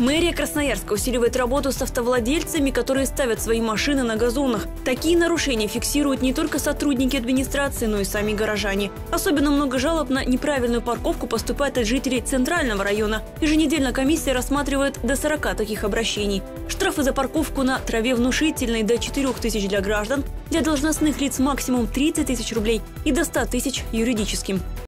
Мэрия Красноярска усиливает работу с автовладельцами, которые ставят свои машины на газонах. Такие нарушения фиксируют не только сотрудники администрации, но и сами горожане. Особенно много жалоб на неправильную парковку поступает от жителей Центрального района. Еженедельно комиссия рассматривает до 40 таких обращений. Штрафы за парковку на траве внушительные до 4 тысяч для граждан, для должностных лиц максимум 30 тысяч рублей и до 100 тысяч юридическим.